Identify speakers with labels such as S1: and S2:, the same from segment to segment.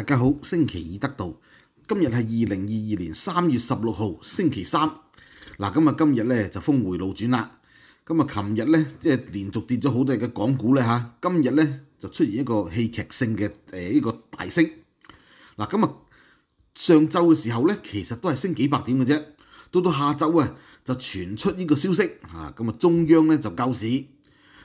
S1: 大家好，星期二得到，今日係二零二二年三月十六號星期三。嗱，咁啊今日咧就峰回路轉啦。咁啊，琴日咧即係連續跌咗好多日嘅港股咧吓，今日咧就出現一個戲劇性嘅诶呢個大升。嗱，咁啊上晝嘅時候咧，其實都係升幾百點嘅啫。到到下晝啊，就傳出呢個消息嚇，咁啊中央咧就救市。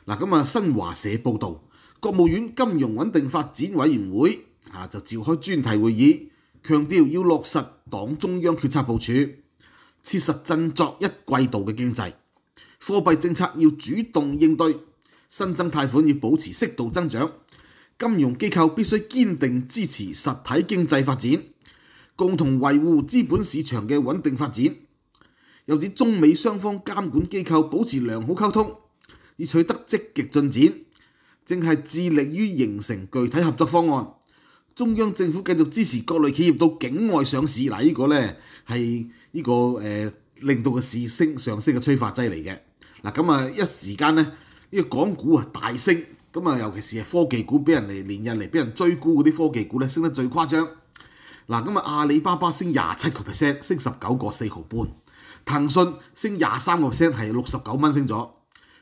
S1: 嗱，咁啊新華社報導，國務院金融穩定發展委員會啊就召開專題會議，強調要落實黨中央決策部署，切實振作一季度嘅經濟。貨幣政策要主動應對，新增貸款要保持適度增長，金融機構必須堅定支持實體經濟發展，共同維護資本市場嘅穩定發展。又指中美雙方監管機構保持良好溝通，已取得積極進展，正係致力於形成具體合作方案。中央政府繼續支持各類企業到境外上市，嗱、呢個呢係呢個誒、令到個市升上升嘅催化劑嚟嘅。嗱咁啊一時間呢，呢、個港股啊大升，咁啊尤其是係科技股俾人嚟連日嚟俾人追沽嗰啲科技股咧升得最誇張。嗱咁啊阿里巴巴升廿七個 percent，升十九個四毫半。騰訊升廿三個 percent，係六十九蚊升咗。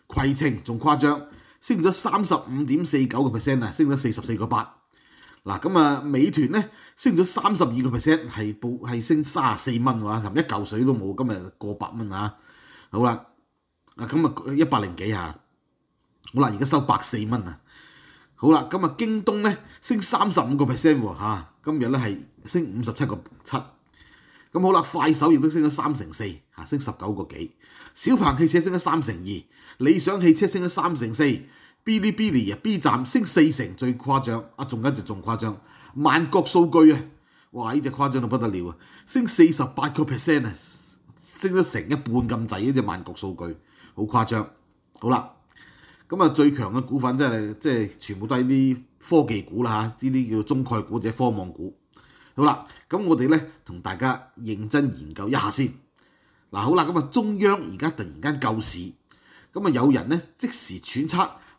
S1: 攜程仲誇張，升咗三十五點四九個 percent 啊，升咗四十四個八。嗱咁啊，美團咧升咗三十二個 percent，係報係升三十四蚊喎，琴一嚿水都冇，今日過百蚊啊。好啦，啊咁啊一百零幾下。好啦，而家收百四蚊啊。好啦，咁啊京東咧升三十五個 percent 喎嚇，今日咧係升五十七個七。咁好啦，快手亦都升咗三成四，嚇升十九個幾。小鵬汽車升咗三成二，理想汽車升咗三成四。嗶哩嗶哩啊，B 站升四成最誇張，啊仲有一隻仲誇張，萬國數據啊，哇呢隻誇張到不得了啊，升四十八個 percent 啊，升咗成一半咁滯呢隻萬國數據，好誇張。好啦，咁啊最強嘅股份真係即係全部都係啲科技股啦嚇，呢啲叫中概股或者科網股。好啦，咁我哋咧同大家認真研究一下先。嗱，好啦，咁啊中央而家突然間救市，咁啊有人咧即時揣測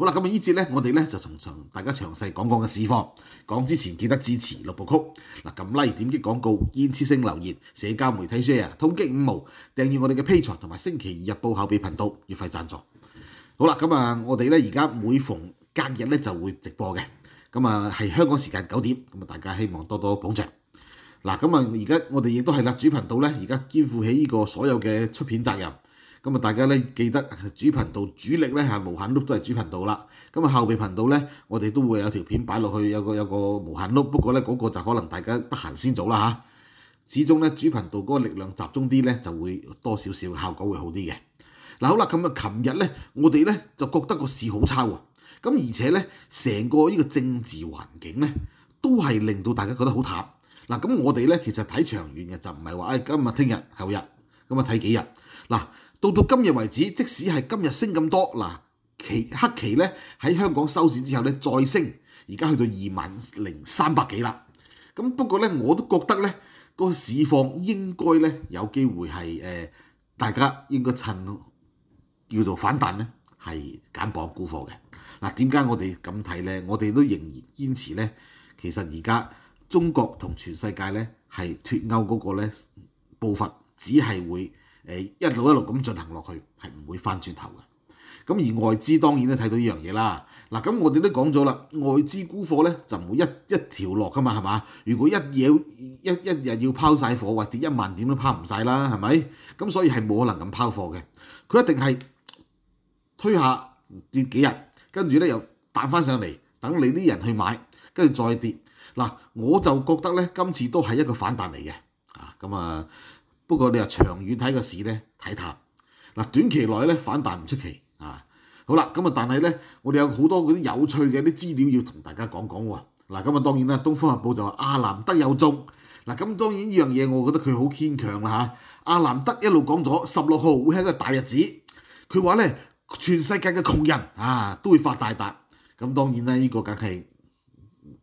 S1: 好啦，咁啊呢節咧，我哋咧就同同大家詳細講講嘅市況。講之前記得支持六部曲，嗱撳 like 點擊廣告，堅持性留言，社交媒體 share，通擊五毛，訂閱我哋嘅 P 台同埋星期二日報後備頻道，月費贊助。好啦，咁啊，我哋咧而家每逢隔日咧就會直播嘅，咁啊係香港時間九點，咁啊大家希望多多捧場。嗱，咁啊而家我哋亦都係啦，主頻道咧而家肩負起呢個所有嘅出片責任。咁啊，大家咧記得主頻道主力咧係無限碌都係主頻道啦。咁啊後備頻道咧，我哋都會有條片擺落去，有個有個無限碌。不過咧嗰個就可能大家得閒先做啦嚇。始終咧主頻道嗰個力量集中啲咧，就會多少少效果會好啲嘅。嗱好啦，咁啊，琴日咧我哋咧就覺得個市好差喎。咁而且咧成個呢個政治環境咧都係令到大家覺得好淡。嗱咁我哋咧其實睇長遠嘅就唔係話誒今日聽日後日咁啊睇幾日嗱。到到今日為止，即使係今日升咁多，嗱期黑期咧喺香港收市之後咧再升，而家去到二萬零三百幾啦。咁不過咧，我都覺得咧個市況應該咧有機會係誒、大家應該趁叫做反彈咧係減磅沽貨嘅。嗱，點解我哋咁睇咧？我哋都仍然堅持咧，其實而家中國同全世界咧係脫歐嗰個咧步伐只係會。誒一路一路咁進行落去，係唔會翻轉頭嘅。咁而外資當然都睇到呢樣嘢啦。嗱，咁我哋都講咗啦，外資沽貨咧就唔會一一條落噶嘛，係嘛？如果一嘢一一日要拋晒貨，或跌一萬點都拋唔晒啦，係咪？咁所以係冇可能咁拋貨嘅。佢一定係推下跌幾日，跟住咧又彈翻上嚟，等你啲人去買，跟住再跌。嗱，我就覺得咧，今次都係一個反彈嚟嘅。啊，咁啊〜不過你話長遠睇個市咧睇淡，嗱短期內咧反彈唔出奇啊！好啦，咁啊但係咧，我哋有好多嗰啲有趣嘅啲資料要同大家講講喎。嗱咁啊當然啦，《東方日報》就話阿南德有中，嗱咁當然呢樣嘢我覺得佢好牽強啦嚇。阿南德一路講咗十六號會係一個大日子，佢話咧全世界嘅窮人啊都會發大達。咁當然啦，呢、個梗係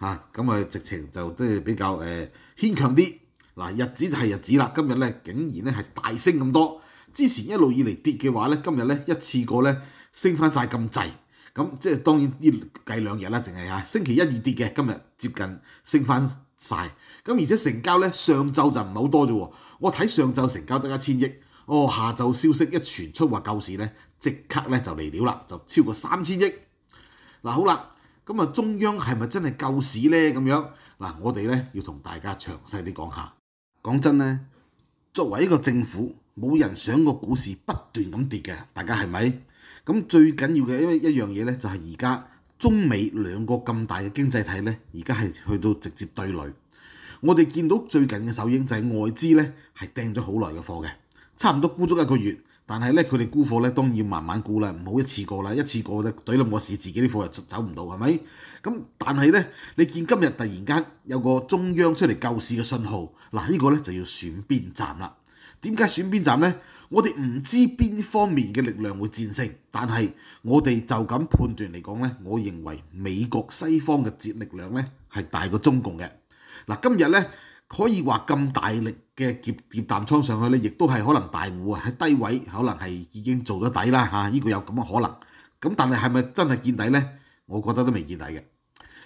S1: 嚇，咁啊直情就即係比較誒、牽強啲。嗱，日子就係日子啦，今日咧竟然咧係大升咁多，之前一路以嚟跌嘅話咧，今日咧一次過咧升翻晒咁滯。咁即係當然呢計兩日啦，淨係嚇星期一二跌嘅，今日接近升翻晒。咁而且成交咧上晝就唔係好多啫喎，我睇上晝成交得一千億，哦下晝消息一傳出話救市咧，即刻咧就嚟料啦，就超過三千億。嗱好啦，咁啊中央係咪真係救市咧？咁樣嗱，我哋咧要同大家詳細啲講下。講真咧，作為一個政府，冇人想個股市不斷咁跌嘅，大家係咪？咁最緊要嘅一一樣嘢咧，就係而家中美兩個咁大嘅經濟體咧，而家係去到直接對壘。我哋見到最近嘅首映就係外資咧係掟咗好耐嘅貨嘅，差唔多沽足一個月。但係咧，佢哋沽貨咧當然慢慢沽啦，唔好一次過啦，一次過咧懟冧個市，自己啲貨又走唔到，係咪？咁但係咧，你見今日突然間有個中央出嚟救市嘅信號，嗱、呢個咧就要選邊站啦。點解選邊站呢？我哋唔知邊方面嘅力量會戰勝，但係我哋就咁判斷嚟講咧，我認為美國西方嘅節力量咧係大過中共嘅。嗱，今日咧可以話咁大力嘅劫劫淡倉上去咧，亦都係可能大戶啊喺低位可能係已經做咗底啦嚇，呢個有咁嘅可能。咁但係係咪真係見底呢？我覺得都未見底嘅。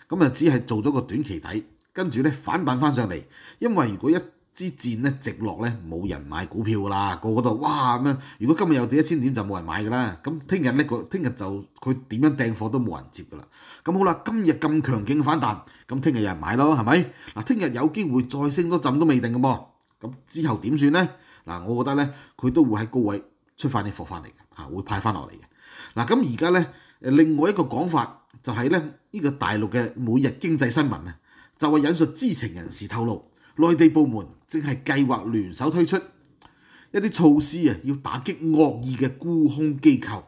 S1: 咁啊，只係做咗個短期底，跟住咧反彈翻上嚟，因為如果一支箭咧直落咧，冇人買股票噶啦，個個都哇咁樣。如果今日又跌一千點就冇人買噶啦，咁聽日呢個聽日就佢點樣掟貨都冇人接噶啦。咁好啦，今日咁強勁嘅反彈，咁聽日有人買咯，係咪？嗱，聽日有機會再升多陣都未定嘅噃。咁之後點算呢？嗱，我覺得咧佢都會喺高位出翻啲貨翻嚟嘅，嚇會派翻落嚟嘅。嗱，咁而家咧誒另外一個講法就係咧呢個大陸嘅每日經濟新聞啊，就係引述知情人士透露。內地部門正係計劃聯手推出一啲措施啊，要打擊惡意嘅沽空機構，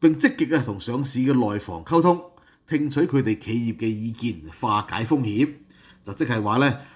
S1: 並積極啊同上市嘅內房溝通，聽取佢哋企業嘅意見，化解風險。就即係話咧，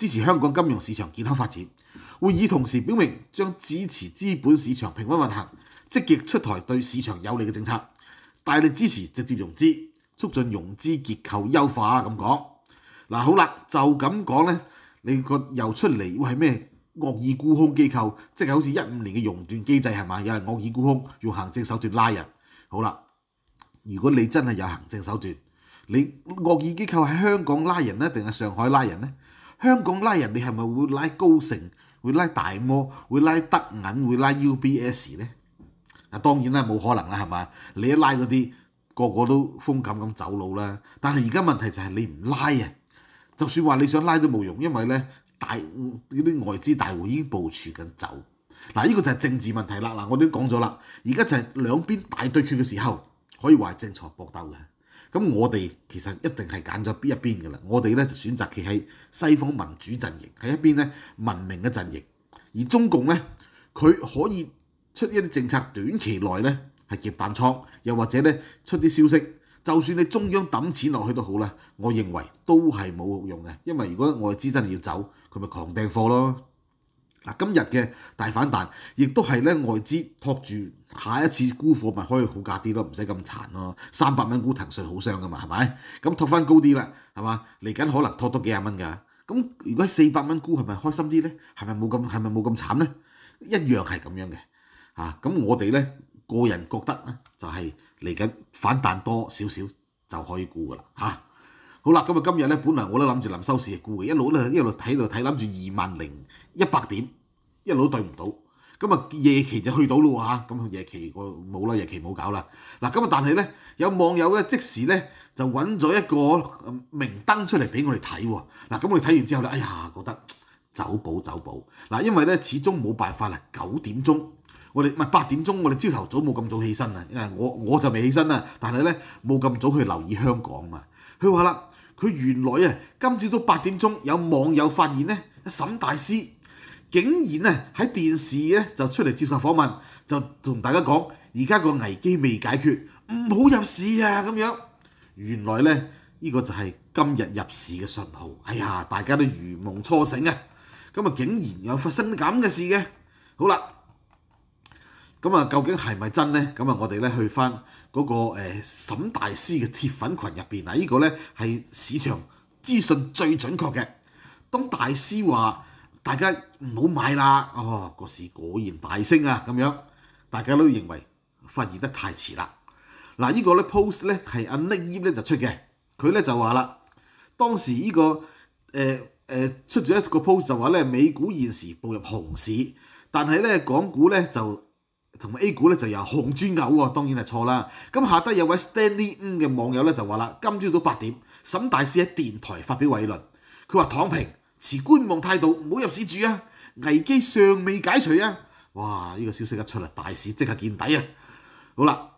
S1: 支持香港金融市場健康發展。會議同時表明將支持資本市場平穩運行，積極出台對市場有利嘅政策，大力支持直接融資，促進融資結構優化咁講。嗱好啦，就咁講咧，你個又出嚟會係咩惡意沽空機構？即係好似一五年嘅熔斷機制係嘛？有人惡意沽空，用行政手段拉人。好啦，如果你真係有行政手段，你惡意機構喺香港拉人咧，定係上海拉人咧？香港拉人，你係咪會拉高盛、會拉大摩、會拉德銀、會拉 UBS 咧？啊，當然啦，冇可能啦，係嘛？你一拉嗰啲個個都風咁咁走佬啦。但係而家問題就係你唔拉啊！就算話你想拉都冇用，因為咧大啲外資大戶已經部署緊走。嗱，呢個就係政治問題啦。嗱，我都講咗啦，而家就係兩邊大對決嘅時候，可以話係正財搏鬥嘅。咁我哋其實一定係揀咗邊一邊嘅啦。我哋咧就選擇企喺西方民主陣營，喺一邊咧文明嘅陣營。而中共咧，佢可以出一啲政策，短期內咧係夾淡倉，又或者咧出啲消息。就算你中央抌錢落去都好啦，我認為都係冇用嘅，因為如果外資真係要走，佢咪狂掟貨咯。嗱，今日嘅大反彈，亦都係咧外資托住下一次沽貨咪可以好價啲咯，唔使咁殘咯。三百蚊沽騰訊好傷噶嘛，係咪？咁托翻高啲啦，係嘛？嚟緊可能托多幾廿蚊㗎。咁如果四百蚊沽係咪開心啲咧？係咪冇咁係咪冇咁慘咧？一樣係咁樣嘅。啊，咁我哋咧個人覺得咧就係嚟緊反彈多少少，就可以沽噶啦嚇。好啦，咁啊今日咧，本來我都諗住臨收市嘅沽嘅，一路咧一路睇度睇，諗住二萬零一百點，一路都對唔到。咁啊夜期就去到咯嚇，咁夜期我冇啦，夜期冇搞啦。嗱咁啊，但係咧有網友咧即時咧就揾咗一個明燈出嚟俾我哋睇喎。嗱咁我哋睇完之後咧，哎呀覺得走寶走寶嗱，因為咧始終冇辦法啦，九點鐘我哋唔係八點鐘，我哋朝頭早冇咁早起身啊，因為我我就未起身啊，但係咧冇咁早去留意香港嘛。佢話啦。佢原來啊，今朝早八點鐘有網友發現咧，沈大師竟然咧喺電視咧就出嚟接受訪問，就同大家講：而家個危機未解決，唔好入市啊！咁樣原來咧呢、呢個就係今日入市嘅信號。哎呀，大家都如夢初醒啊！咁啊，竟然有發生咁嘅事嘅。好啦。咁啊，究竟係咪真呢？咁啊，我哋咧去翻嗰個誒沈大師嘅鐵粉群入邊啊，呢個咧係市場資訊最準確嘅。當大師話大家唔好買啦，哦，個市果然大升啊，咁樣大家都認為發現得太遲啦。嗱，呢個咧 post 咧係阿 Nick Yip 咧就出嘅，佢咧就話啦，當時呢個誒誒出咗一個 post 就話咧美股現時步入熊市，但係咧港股咧就同埋 A 股咧就由紅轉牛喎，當然係錯啦。咁下低有位 Stanley 嘅網友咧就話啦，今朝早八點，沈大師喺電台發表偉論，佢話躺平，持觀望態度，唔好入市住啊，危機尚未解除啊。哇！呢個消息一出嚟，大市即刻見底啊。好啦，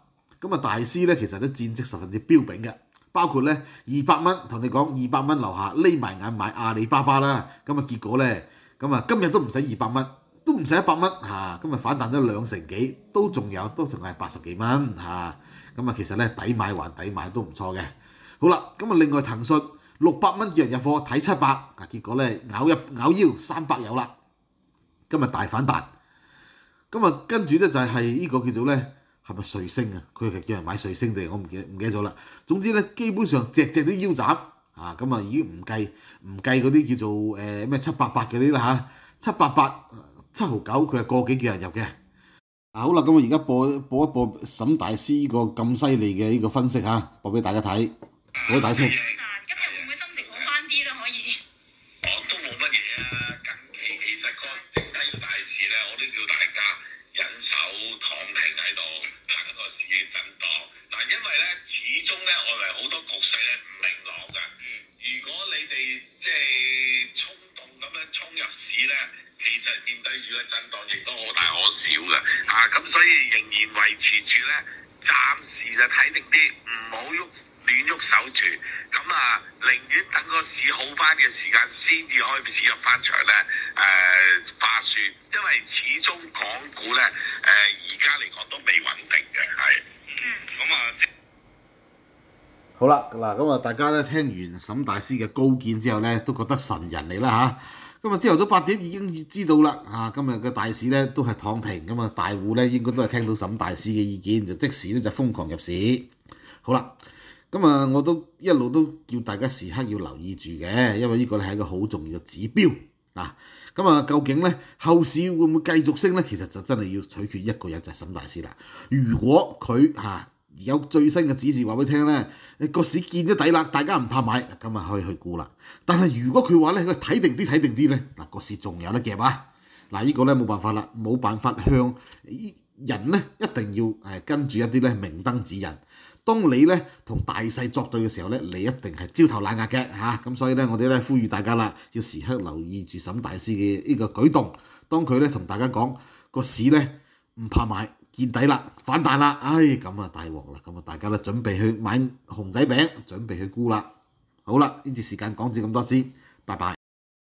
S1: 咁啊大師咧其實都戰績十分之彪炳嘅，包括咧二百蚊同你講二百蚊樓下匿埋眼買阿里巴巴啦。咁啊結果咧，咁啊今日都唔使二百蚊。都唔使一百蚊嚇，今日反彈咗兩成幾，都仲有，都仲係八十幾蚊嚇。咁啊，其實咧抵買還抵買都唔錯嘅。好啦，咁啊，另外騰訊六百蚊叫人入貨睇七百，啊結果咧咬入咬腰三百有啦。今日大反彈，咁啊跟住咧就係呢個叫做咧係咪瑞星啊？佢係叫人買瑞星定我唔記唔記得咗啦。總之咧，基本上隻隻都腰斬啊！咁啊已經唔計唔計嗰啲叫做誒咩七八八嗰啲啦嚇，七八八。七毫九，佢係個幾叫人入嘅。啊好啦，咁我而家播播一播沈大師呢個咁犀利嘅呢個分析嚇，播俾大家睇，俾大家聽。
S2: 嘅時間先至開始入翻場咧，誒化算，因為始終港股咧，誒而家嚟講都未穩定嘅，係。嗯，咁啊，
S1: 好啦，嗱，咁啊，大家咧聽完沈大師嘅高見之後咧，都覺得神人嚟啦嚇。今日朝頭早八點已經知道啦，啊，今日嘅大市咧都係躺平，咁啊，大户咧應該都係聽到沈大師嘅意見，就即時咧就瘋狂入市。好啦。咁啊，我都一路都叫大家時刻要留意住嘅，因為呢個咧係一個好重要嘅指標啊。咁啊，究竟咧後市會唔會繼續升咧？其實就真係要取決一個人就係、是、沈大師啦。如果佢嚇、啊、有最新嘅指示話俾你聽咧，個市見咗底啦，大家唔怕買，咁啊可以去沽啦。但係如果佢話咧，佢睇定啲睇定啲咧，嗱個市仲有得夾啊！嗱、這、呢個咧冇辦法啦，冇辦法向人咧一定要誒跟住一啲咧明燈指引。當你咧同大勢作對嘅時候咧，你一定係焦頭爛額嘅嚇，咁、所以咧我哋咧呼籲大家啦，要時刻留意住沈大師嘅呢個舉動。當佢咧同大家講個市咧唔怕買見底啦，反彈啦，唉咁啊大鑊啦，咁啊大家咧準備去買熊仔餅，準備去沽啦。好啦，呢段時間講住咁多先，拜拜。